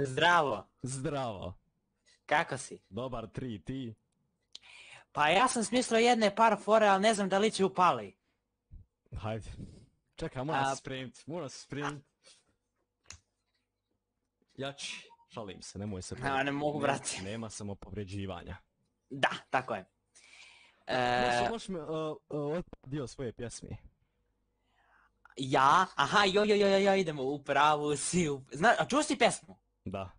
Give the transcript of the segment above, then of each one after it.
Zdravo, Zdravo. kako si? Dobar tri, ti. Pa ja sam smislio jedne par fore, ali ne znam da li će upali. Hajde. Čekaj, moram A- se spremiti, moram se spremiti. Jači, šalim se, nemoj se... A, ne mogu, Ne- brate. Nema samo povređivanja. Da, tako je. E, možeš mi uh, uh, dio svoje pjesme? ja, aha, jo, jo, jo, jo, jo, idemo, u pravu si, u... Zna, a čuo si pesmu? Да.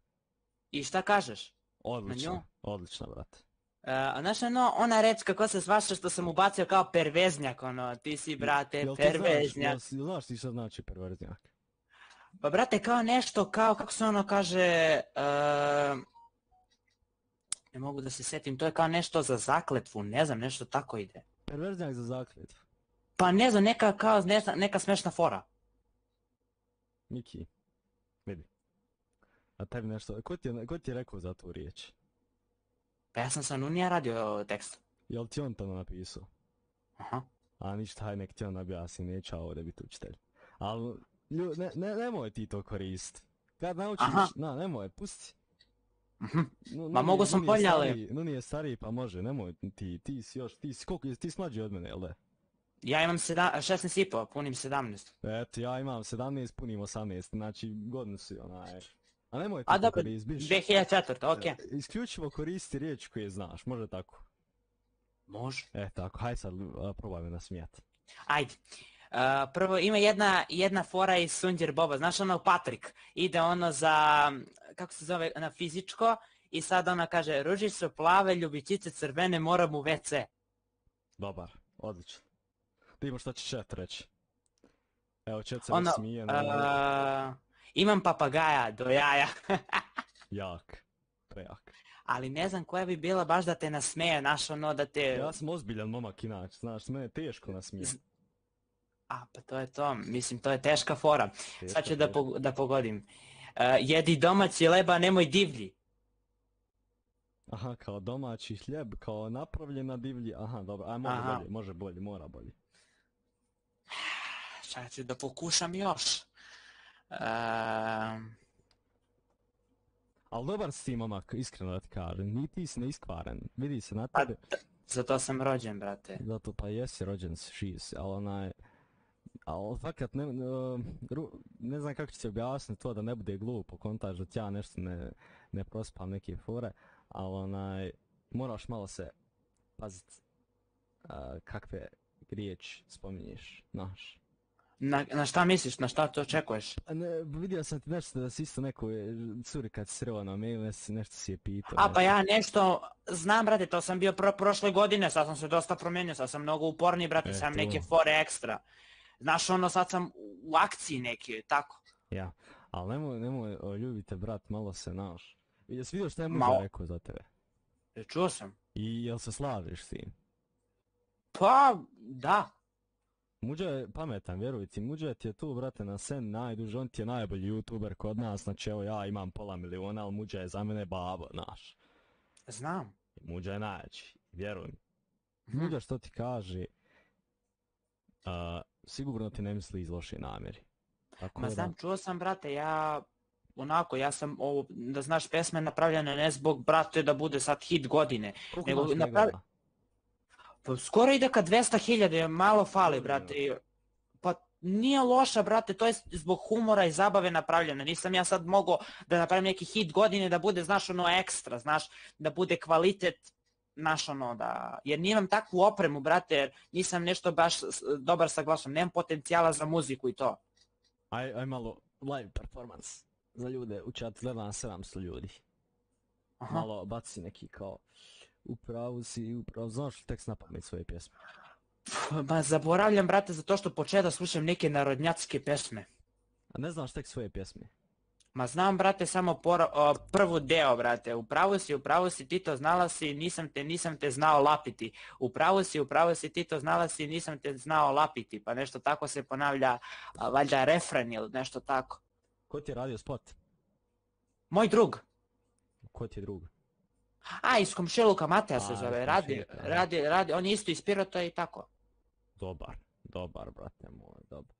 И шта кажеш? Одлично, одлично, брат. А, знаеш, едно, она реч како се сваша што сум убацил као первезняк, оно, ти си, брате, первезняк. первезнјак. Знаеш, ти што значи первезняк. Па, брате, као нешто, као, како се оно каже, е, не могу да се сетим, тоа е као нешто за заклетву, не знам, нешто тако иде. Перверзнјак за заклетву. Па не знам, нека, као, не, нека смешна фора. Мики. A tebi nešto, ko ti, je, ko ti je rekao za tu riječ? Pa ja sam sa Nunija radio tekst. Jel ti on to napisao? Aha. A ništa, haj nek ti on objasni, neće ovdje biti učitelj. Ali, ne, ne, nemoj ti to korist. Kad naučiš, Aha. na, nemoj, pusti. Mhm. Ma mogu sam bolje, ali- stariji- Nuni je stariji pa može, nemoj ti, ti si još, ti si, koliko, ti si mlađi od mene, jel da? Ja imam seda, 16 i punim 17. Eto, ja imam 17, punim 18, znači godinu si onaj. A nemoj ti A to dobro, korist, biš. 2004. okej. Isključivo koristi riječ koje znaš, može tako. Može. E tako, haj sad a, probaj me nasmijat. Ajde. Uh, prvo ima jedna, jedna fora iz Sunđer Boba, znaš ono Patrik, ide ono za, kako se zove, na fizičko i sad ona kaže, ruži su plave, ljubičice crvene, moram u WC. Dobar, odlično. Vidimo šta će chat reći. Evo, chat se Ono, smije, no, uh, imam papagaja do jaja, jak, prejak. ali ne znam koja bi bila baš da te nasmeje, znaš ono da te... Ja sam ozbiljan momak inače, znaš, mene je teško nasmijeti. Z- A, pa to je to, mislim, to je teška fora. Sad ću da, da pogodim. Uh, jedi domaći leba, nemoj divlji. Aha, kao domaći hljeb, kao napravljen na divlji, aha, dobro, aj može Aha. bolje, može bolje, mora bolje. Sad ću da pokušam još. Ehm, Ali dobar si ti momak, iskreno da ti kažem, ni ti si neiskvaren, vidi se na Pa tebe, zato sam rođen, brate. zato pa jesi rođen šis, ali onaj, ali fakat ne, ne, ru- ne znam kako ću ti objasniti to da ne bude glupo, kontaž da ja nešto ne, ne prospam neke fore, ali onaj, moraš malo se pazit a, kakve riječi spominješ, znaš. Na, na šta misliš, na šta to očekuješ? A Ne, vidio sam ti nešto da si isto neko je, curi kad si na mailu, nešto, nešto si je pitao. A pa ja nešto znam, brate, to sam bio pro, prošle godine, sad sam se dosta promijenio, sad sam mnogo uporniji, brate, E, sam neke fore ekstra. Znaš, ono, sad sam u akciji neki, tako. Ja, ali nemoj, nemoj, ljubite brat, malo se naš. Jesi vidio šta je muža rekao za tebe? E, Čuo sam. I jel se slažeš s tim? Pa, da. Muđa je pametan, vjeruj ti, Muđa ti je tu, brate, na sen najduže, on ti je najbolji youtuber kod nas, znači evo ja imam pola miliona, ali Muđa je za mene babo, naš. Znam. Muđa je najjači, vjeruj mi. Mhm. Muđa što ti kaže, a, sigurno ti ne misli iz loše namjeri. Tako Ma da- znam, čuo sam, brate, ja... Onako, ja sam ovo, da znaš, pesme napravljene ne zbog, brate, da bude sad hit godine. Koliko nego napravi-? Pa skoro ide ka 200.000, malo fali, brate. Pa nije loša, brate, to je zbog humora i zabave napravljeno. Nisam ja sad mogao da napravim neki hit godine da bude, znaš, ono ekstra, znaš, da bude kvalitet, znaš, ono, da... Jer nimam takvu opremu, brate, jer nisam nešto baš dobar sa glasom, nemam potencijala za muziku i to. Aj, aj malo live performance za ljude, u chat gleda na 700 ljudi. Aha. Malo baci neki kao, upravo si, upravo, znaš li tekst na pamet svoje pjesme? Ma zaboravljam, brate, zato što počeo da slušam neke narodnjačke pesme. A ne znaš tekst svoje pjesme? Ma znam, brate, samo pora, o, prvu deo, brate. Upravo si, upravo si, ti to znala si, nisam te, nisam te znao lapiti. Upravo si, upravo si, ti to znala si, nisam te znao lapiti. Pa nešto tako se ponavlja, a, valjda refren ili nešto tako. Ko ti je radio spot? Moj drug. Ko ti je drug? A, iz komšiluka Mateja se zove, radi, aha. radi, radi, on je isto iz Pirota i tako. Dobar, dobar, brate moj, dobar.